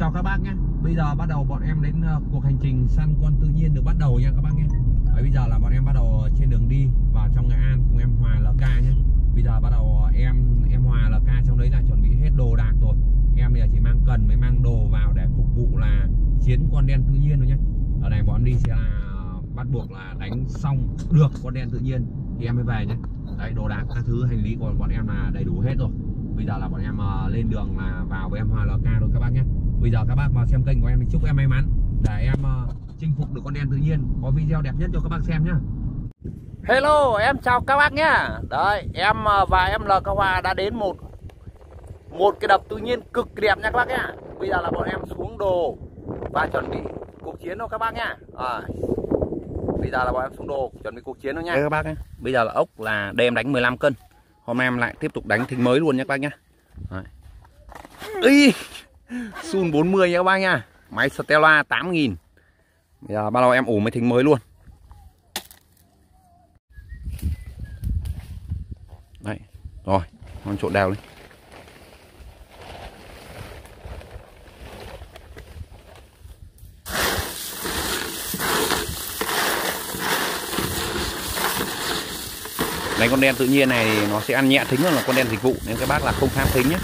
chào các bác nhé. Bây giờ bắt đầu bọn em đến ờ, cuộc hành trình săn con tự nhiên được bắt đầu nha các bác nhé. Đấy, Bây giờ là bọn em bắt đầu trên đường đi vào trong Nghệ An cùng em Hòa LK nhé. Bây giờ bắt đầu ờ, em em Hòa LK trong đấy là chuẩn bị hết đồ đạc rồi. Em bây giờ chỉ mang cần mới mang đồ vào để phục vụ là chiến con đen tự nhiên thôi nhé. Ở này bọn em đi sẽ là ờ, bắt buộc là đánh xong được con đen tự nhiên thì em mới về nhé. Đấy đồ đạc các thứ hành lý của bọn em là đầy đủ hết rồi. Bây giờ là bọn em lên đường là vào với em Hòa LK rồi các bác nhé bây giờ các bác vào xem kênh của em thì chúc em may mắn. Để em uh, chinh phục được con đen tự nhiên. Có video đẹp nhất cho các bác xem nhá. Hello em chào các bác nhá. Đấy em uh, và em LK Hòa đã đến một một cái đập tự nhiên cực đẹp nha các bác nhá. Bây giờ là bọn em xuống đồ và chuẩn bị cuộc chiến thôi các bác nhá. À, bây giờ là bọn em xuống đồ chuẩn bị cuộc chiến thôi nha Đây các bác nhé bây giờ là ốc là em đánh 15 cân. Hôm nay em lại tiếp tục đánh thính mới luôn nhé các bác nhá. Đấy. Ý, Sun 40 nha các bác nha. Máy Stella 8000 Bây giờ bắt đầu em ủ máy thính mới luôn. Đấy, Rồi, Con trộn đều lên. Đánh con đen tự nhiên này thì nó sẽ ăn nhẹ thính hơn là con đen dịch vụ, Nên các bác là không tham thính nhé.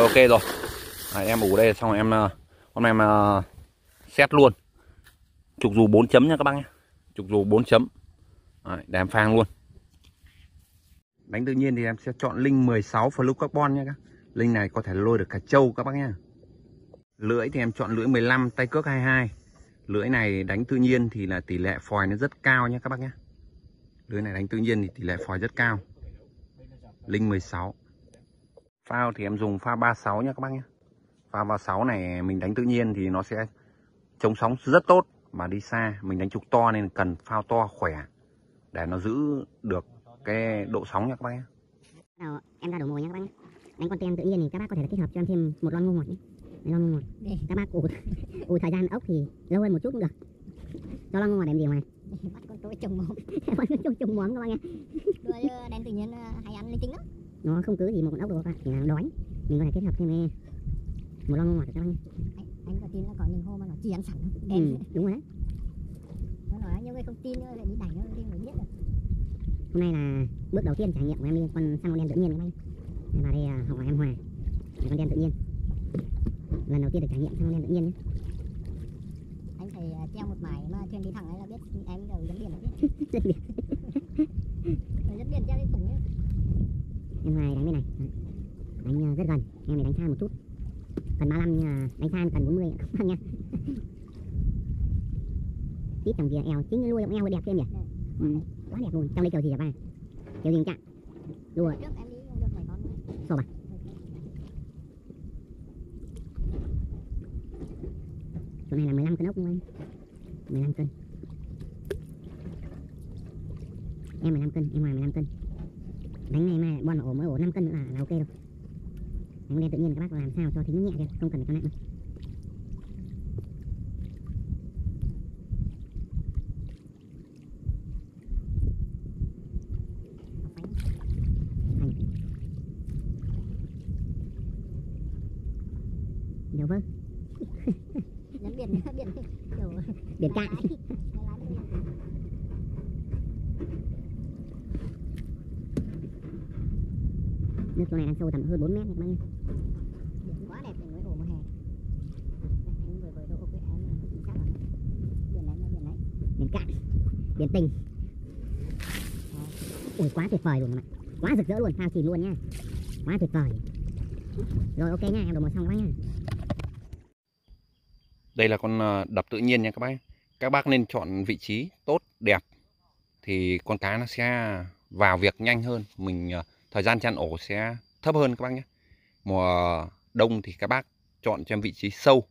Rồi ok rồi. À, Em ủ đây xong rồi em ờ, Hôm nay em uh, xét luôn. Trục dù 4 chấm nha các bác nhé. Trục dù 4 chấm. À, Để em phang luôn. Đánh tự nhiên thì em sẽ chọn linh 16 Flu Carbon nha các. Linh này có thể lôi được cả trâu các bác nhé. Lưỡi thì em chọn lưỡi 15 tay cước 22 Lưỡi này đánh tự nhiên thì là tỷ lệ phòi nó rất cao nhé các bác nhé. Lưỡi này đánh tự nhiên thì tỷ lệ phòi rất cao. Linh 16 Phao thì em dùng pha 36 nhé các bác nhé. Pha 36 này mình đánh tự nhiên thì nó sẽ chống sóng rất tốt. Mà đi xa mình đánh trục to nên cần phao to khỏe Để nó giữ được cái độ sóng nha các bác nhé. Em ra đổ mồi nha các bác nhé. Đánh con tem tự nhiên thì các bác có thể kết hợp cho em thêm một lon ngô ngọt nhé. Lon ngô ngọt. Các bác ủ ủ thời gian ốc thì lâu hơn một chút cũng được. Cho lon ngô ngọt em gì ngoài? Bắt con trôi trồng móm bắt con trôi trồng móm các bác nghe đuôi đen tự nhiên hay ăn linh tinh lắm nó không cứ gì một con ốc đâu các chỉ là đói. Mình có thể kết hợp thêm với một lon ngọt bác nhé. Anh, anh có tin là có những hôm mà nó chỉ ăn sẵn ừ, đúng rồi đấy. Nó nói nhiều người không tin nữa lại đi đẩy nó thì mới biết được. Hôm nay là bước đầu tiên trải nghiệm của em đi con săn con đen tự nhiên các nhé. Em vào đây à, học hỏi em hòa con đen tự nhiên. Lần đầu tiên được trải nghiệm con đen tự nhiên nhé. Anh phải treo một mải mà thuyền đi thẳng ấy là biết em đầu dẫn biển là biết. Dẫn biển. Treo lên nhé em hòa đánh bên này. Đánh rất gần. Em này đánh xa một chút. Cần 35 nhưng mà đánh xa cần 40 không bằng nha tít tầm kia eo chính nuôi động eo đẹp thêm nhỉ? Ừ, quá đẹp luôn. Trong đây kiểu gì hả ba? Kiểu gì chạm? Đùa con sổ à chỗ này là 15 cân ốc luôn anh 15 cân. Em 15 cân em ngoài 15 cân đánh này mà bọn ổ mới ổ 5 cân nữa. Là, là ok rồi. Đánh đen tự nhiên các bác làm sao cho thính nhẹ kìa không cần phải cân nặng đâu Dạ vâng dẫn biển biển kiểu Biển cạn lái- lái biển cạn. Nước chỗ này đang sâu tầm hơn 4 mét nha các bác nhé biển quá đẹp với ổ mùa hè anh vừa vừa độ ok em là chính xác rồi biển đấy biển đấy Biển cạn Biển tình Ui quá tuyệt vời luôn các bạn Quá rực rỡ luôn, phao chìm luôn nha Quá tuyệt vời Rồi ok nha, em đổ một xong các bác nha Đây là con ờ, đập tự nhiên nha các bác. Các bác nên chọn vị trí tốt, đẹp thì con cá nó sẽ vào việc nhanh hơn. Mình ờ, thời gian chăn ổ sẽ thấp hơn các bác nhé. Mùa đông thì các bác chọn cho em vị trí sâu.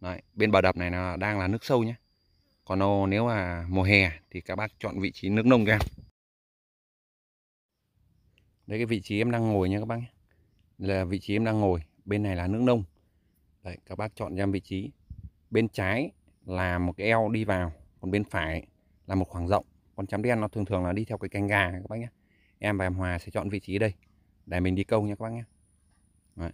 Đấy, bên bờ đập này là đang là nước sâu nhé. Còn đâu nếu mà mùa hè thì các bác chọn vị trí nước nông cho em. Đây cái vị trí em đang ngồi nha các bác nhé. Là vị trí em đang ngồi, bên này là nước nông. Đấy, các bác chọn cho em vị trí bên trái là một cái eo đi vào còn bên phải là một khoảng rộng con chấm đen nó thường thường là đi theo cái canh gà các bác nhé em và em Hòa sẽ chọn vị trí đây để mình đi câu nha các bác nhé Đấy.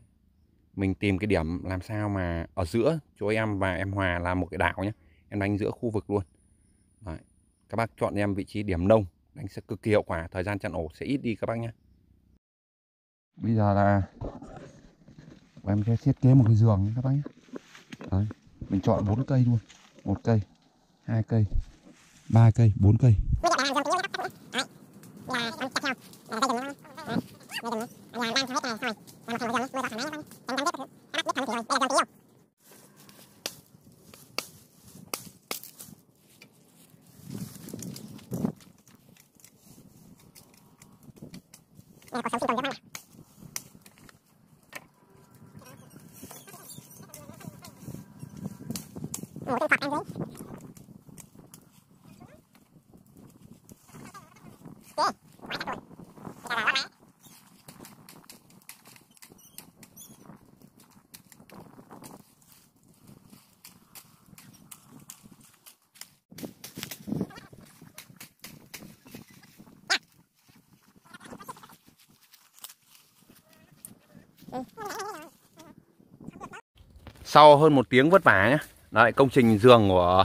mình tìm cái điểm làm sao mà ở giữa chỗ em và em Hòa là một cái đảo nhé em đánh giữa khu vực luôn Đấy. các bác chọn em vị trí điểm nông, đánh sẽ cực kỳ hiệu quả, thời gian chặn ổ sẽ ít đi các bác nhé bây giờ là em sẽ thiết kế một cái giường các bác nhé Đấy. mình chọn bốn cây luôn, một cây, hai cây, ba cây, bốn cây là có sống sinh tồn cho các bạn ạ mỗi phật ăn đấy sau hơn một tiếng vất vả nhé đấy công trình giường của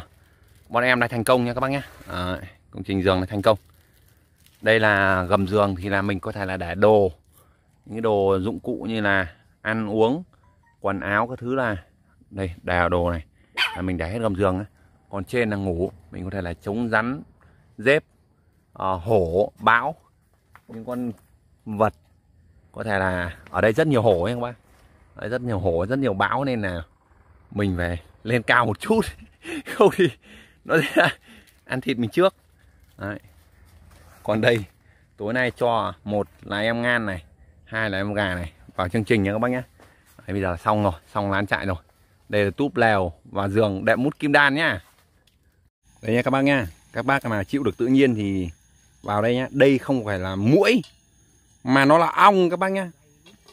bọn em đã thành công nha các bác nhé đấy, công trình giường đã thành công. Đây là gầm giường thì là mình có thể là để đồ những đồ dụng cụ như là ăn uống quần áo các thứ là đây đào đồ này là mình để hết gầm giường ấy. còn trên là ngủ mình có thể là chống rắn dép uh, hổ bão những con vật có thể là ở đây rất nhiều hổ ấy các bác. Đấy, rất nhiều hổ rất nhiều bão nên là mình phải lên cao một chút. Không thì nó sẽ ăn thịt mình trước. Đấy. còn đây tối nay cho một là em ngan này hai là em gà này. Vào chương trình nha các bác nhé. Đấy, bây giờ xong rồi xong lán trại rồi. Đây là túp lèo và giường đệm mút kim đan nhá. Đây nha các bác nha các bác mà chịu được tự nhiên thì vào đây nhá. Đây không phải là muỗi mà nó là ong các bác nhá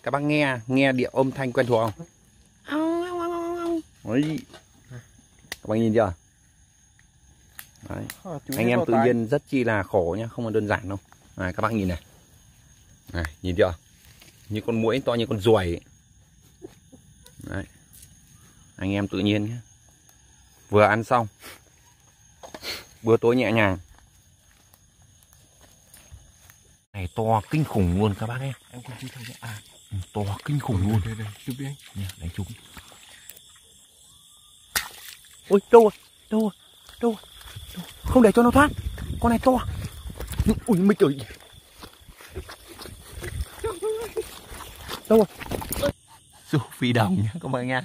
các bác nghe nghe điệu âm thanh quen thuộc không? Đấy. các bác nhìn chưa? Đấy. anh em tự nhiên rất chi là khổ nhá không đơn giản đâu. Này, các bác nhìn này. Này nhìn chưa? Như con muỗi to như con ruồi ấy. Đấy. anh em tự nhiên nhé vừa ăn xong. Bữa tối nhẹ nhàng. Này to kinh khủng luôn các bác em em không chú thấy à to kinh khủng luôn. đây đây chụp đi anh. Nè, đánh trúng. Ôi đâu rồi đâu rồi đâu rồi đâu? không để cho nó thoát. Con này to Nhưng- ui mịch ơi đâu rồi Su phi đồng nhá các bạn nha.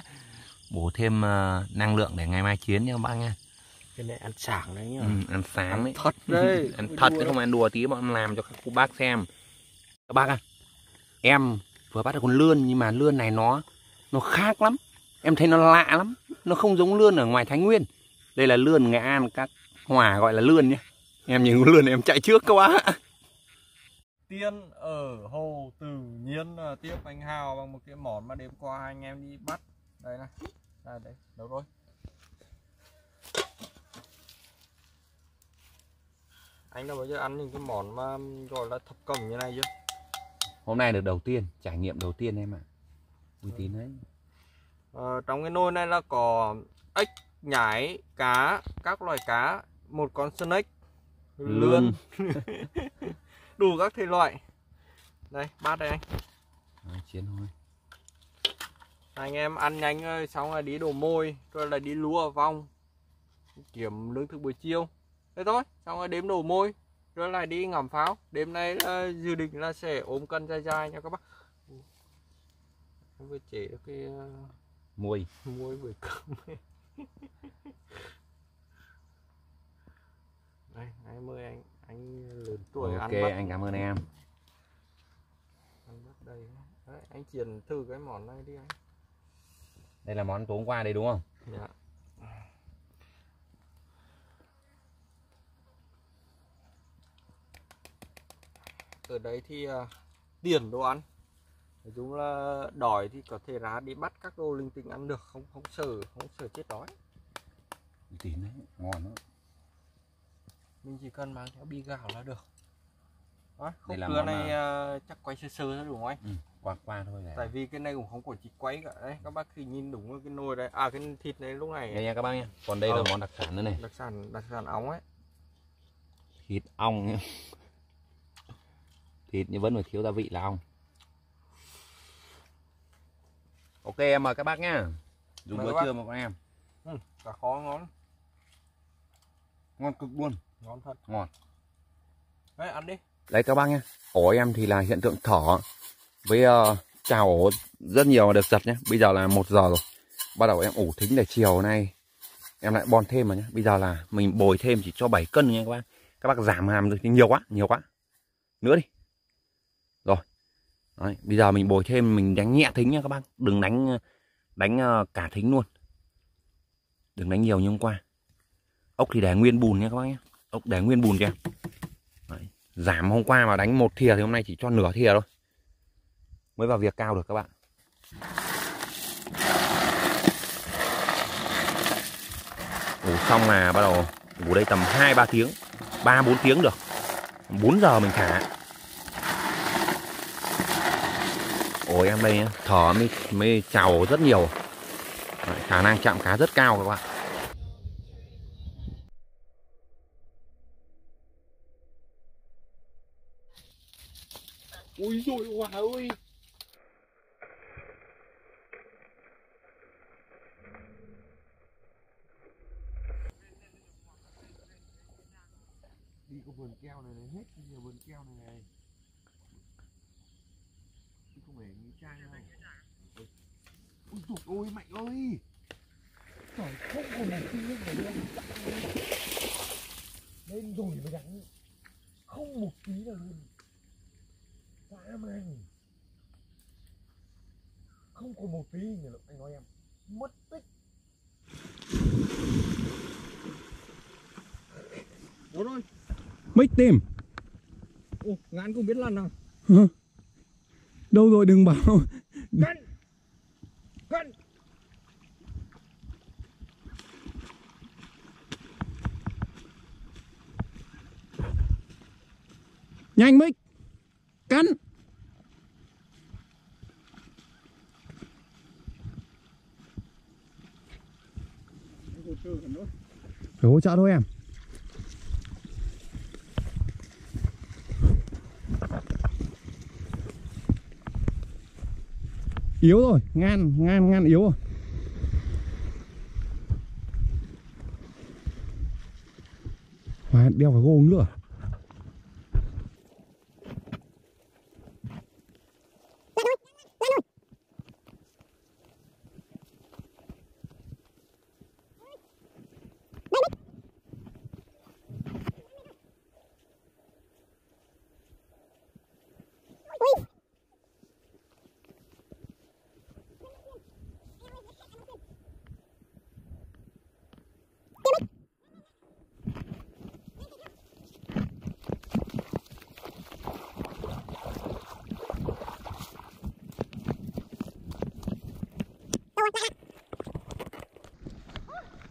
Bổ thêm ờ, năng lượng để ngày mai chiến nha các bác nha. Cái này ăn sảng đấy nhá. Ừ, ăn sáng đấy. thật đấy. Ăn thật chứ không ăn đùa tí bọn làm cho các cô bác xem. Các bác à em vừa bắt được con lươn, nhưng mà lươn này nó nó khác lắm. Em thấy nó lạ lắm. Nó không giống lươn ở ngoài thái nguyên. Đây là lươn nghệ an, các hòa gọi là lươn nhé. Em nhìn con lươn này em chạy trước các bác tiên ở hồ tự Nhiên à, tiếp anh Hào bằng một cái món mà đêm qua anh em đi bắt. Đây này. Đây đấy đâu rồi? Anh đã bao giờ ăn những cái món mà gọi là thập cẩm như này chưa? Hôm nay được đầu tiên trải nghiệm đầu tiên em ạ. Uy tín đấy. Ờ, trong cái nồi này là có ếch nhái cá các loài cá một con snake lươn. Đủ các thể loại. Đây bát đây anh. Đấy, chiến thôi anh em ăn nhanh rồi xong rồi đi đổ môi rồi là đi lúa vòng kiếm lương thực buổi chiều. Thế thôi xong rồi đếm đổ môi rồi lại đi ngắm pháo. Đêm nay là dự định là sẽ ôm cân dài dài nha các bác. Em vừa chế được cái mùi muối. bưởi cơm. Đây anh mời anh anh lớn tuổi ok ăn anh cảm ơn em. Ăn bắt đây. Đấy, anh triển thử cái món này đi anh. Đây là món tối hôm qua đây đúng không? Dạ ở đây thì uh, tiền đồ ăn. Nói chung là đòi thì có thể ra đi bắt các đồ linh tinh ăn được không không sợ không sợ chết đói. Tín đấy ngon đó mình chỉ cần mang theo bi gạo là được. Đó, khúc là cưa này à, chắc quay sơ sơ thôi đúng không anh? Ừ, qua qua thôi này. tại vì cái này cũng không có chỉ quay cả. Đấy các bác thì nhìn đúng cái nồi đấy à cái thịt này lúc này. Đây nha các bác nhé còn đây là Ờ. món đặc sản nữa này. Đặc sản đặc sản ống ấy. Thịt ong thịt nhưng vẫn phải thiếu gia vị là ong ok em mời các bác nhá. Dùng Mời bữa trưa mà con em. Ừ, cả khó ngon. Ngon cực luôn. Ngon thật. Ngon. Đấy ăn đi. Đấy các bác nhé ổ em thì là hiện tượng thỏ với uh, chào ổ rất nhiều mà được giật nhé bây giờ là một giờ rồi. Bắt đầu em ủ thính để chiều nay. Em lại bon thêm mà nhé bây giờ là mình bồi thêm chỉ cho 7 cân nha các bác. Các bác giảm hàm được thì nhiều quá nhiều quá. Nữa đi Đấy, bây giờ mình bồi thêm mình đánh nhẹ thính nha các bác. Đừng đánh ờ, đánh ờ, cả thính luôn. Đừng đánh nhiều như hôm qua. Ốc thì để nguyên bùn nha các bác nhé ốc để nguyên bùn kìa. Đấy. giảm hôm qua mà đánh một thìa thì hôm nay chỉ cho nửa thìa thôi. Mới vào việc cao được các bạn. Ủ xong là bắt đầu ủ đây tầm 2 3 tiếng 3 4 tiếng được. 4 giờ mình thả. Ổ em đây nhá, thở mới mới trào rất nhiều. Đấy, khả năng chạm cá rất cao các bạn. Ui rồi quá ơi. Đi có vườn keo này, này hết nhiều vườn keo này này chứ không phải nghĩ trai đâu ui dồi ôi mạnh ơi trời không còn một tí nước nào nữa lên rồi mới đánh không một tí nào luôn dã man không có một tí nữa anh nói em mất tích Ủa rồi? Mic tìm. Ồ, ngán cũng biết lần nào Đâu rồi đừng bảo. Cân Cân Nhanh mic Cắn. Phải hỗ trợ thôi em Yếu rồi, ngan, ngan, ngan yếu rồi. Hòa đeo cả gô nữa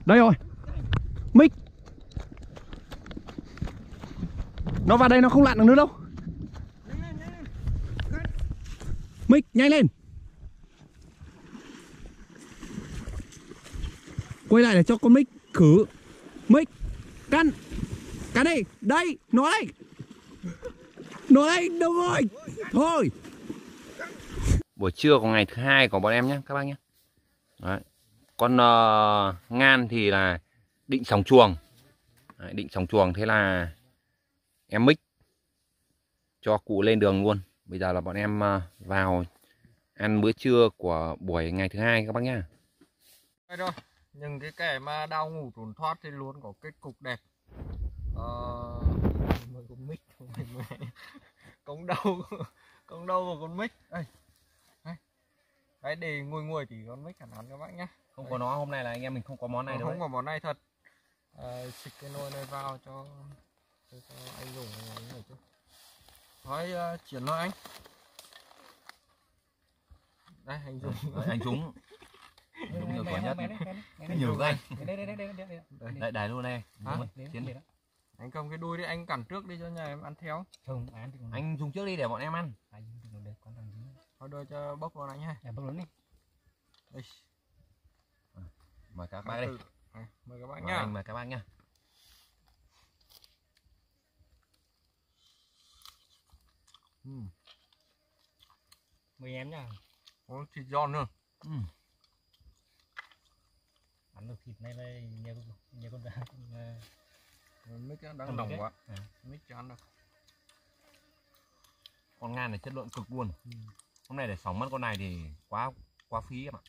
Đây rồi. Mic. Nó vào đây nó không lặn được nữa đâu. Mic, nhanh lên. Quay lại để cho con mic khử. Mic Căn Căn đi. Đây Nó đây Nó đây Đâu rồi. Thôi. Buổi trưa của ngày thứ hai của bọn em nhé các bác nhé Đấy con uh, ngan thì là định sòng chuồng. Đấy, định sòng chuồng thế là em mic cho cụ lên đường luôn. Bây giờ là bọn em uh, vào ăn bữa trưa của buổi ngày thứ hai các bác nhá. Đây Nhưng cái kẻ mà đau ngủ trốn thoát thì luôn có kết cục đẹp. Ờ... Mới con mic Công đâu Công đâu của con mic Đây. Đấy để ngồi ngồi thì con mic hẳn hẳn các bác nhá. Không có nó hôm nay là anh em mình không có món này Ờ, đâu. không đấy. có món này thật. À, xịt cái nồi này vào cho cho, cho anh dùng cái này chứ. Nói uh, chuyển nói anh. Đây anh dùng. Đấy, anh Dũng. Đúng rồi quả nhất. cái nhiều của anh. đây đây đây đây đây. Đấy đài luôn đây. Chiến. đi anh cầm cái đuôi đi anh cản trước đi cho nhà em ăn theo. Không anh dùng trước đi để bọn em ăn anh thì còn được quan trọng gì thôi đưa cho bốc vào anh ha em bốc lớn đi. Đây. Mời các bác đi. này, mời các bác mời nhá anh mời các bác nhá ừ. mời em nhá có thịt giòn nữa. Ừ. ăn được thịt này là nhiều nhiều con gà mic á, Ăn đang đấy. quá. À. mic cho ăn được. Con ngan này chất lượng cực luôn. Ừ. hôm nay để sống mất con này thì quá quá phí em ạ.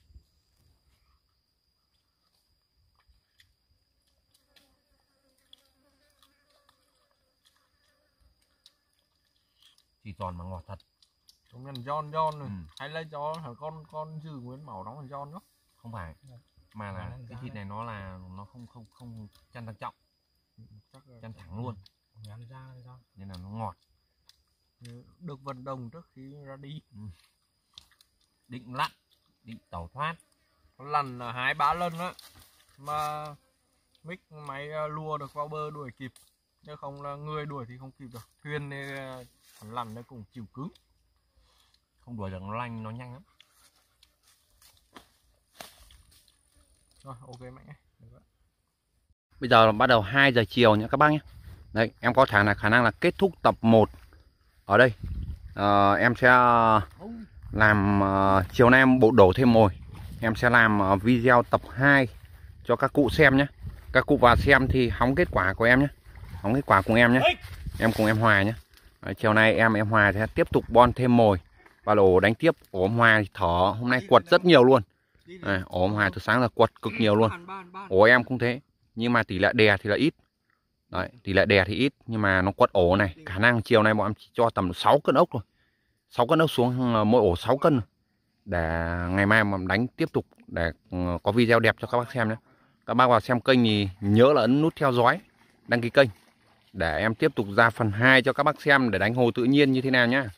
Chỉ giòn mà ngọt thật. Chúng nhân giòn giòn rồi. Ừ. hay là cho hả con con dư nguyên màu đóng là giòn đó không phải mà là nó cái giá thịt này nó là nó không không không chăn tăng trọng. Chắc là chăn thẳng luôn. Ra sao? Nên là nó ngọt được vận động trước khi ra đi. Định lặn định tẩu thoát. Lần là hai ba lần á. Mà mic máy à, lùa được vào bờ đuổi kịp. Chứ không là người đuổi thì không kịp được. Thuyền thì à, lằn nó cũng chịu cứng. Không đuổi được nó lanh nó nhanh lắm. Rồi ok mạnh ấy. Bây giờ là bắt đầu 2 giờ chiều nhé các bác nhé. Đấy, em có khả năng khả năng là kết thúc tập 1 ở đây. Ờ, em sẽ ờ, làm ờ, chiều nay em bộ đổ thêm mồi. Em sẽ làm ờ, video tập 2 cho các cụ xem nhé. Các cụ vào xem thì hóng kết quả của em nhé. Hóng kết quả cùng em nhé. Em cùng em Hòa nhé. Đấy, chiều nay em em Hòa sẽ tiếp tục bon thêm mồi và đổ đánh tiếp. Ổ Hòa thì thở hôm nay quật rất nhiều luôn. Đấy, ổ Hòa từ sáng là quật cực nhiều luôn. Ổ em cũng thế nhưng mà tỷ lệ đè thì là ít đấy, tỷ lệ đè thì ít, nhưng mà nó quật ổ này. Khả năng chiều nay bọn em chỉ cho tầm 6 cân ốc thôi. 6 cân ốc xuống ờ, mỗi ổ 6 cân để ngày mai mà đánh tiếp tục để ừ, có video đẹp cho các bác xem nhé. Các bác vào xem kênh thì nhớ là ấn nút theo dõi, đăng ký kênh để em tiếp tục ra phần 2 cho các bác xem để đánh hồ tự nhiên như thế nào nhá.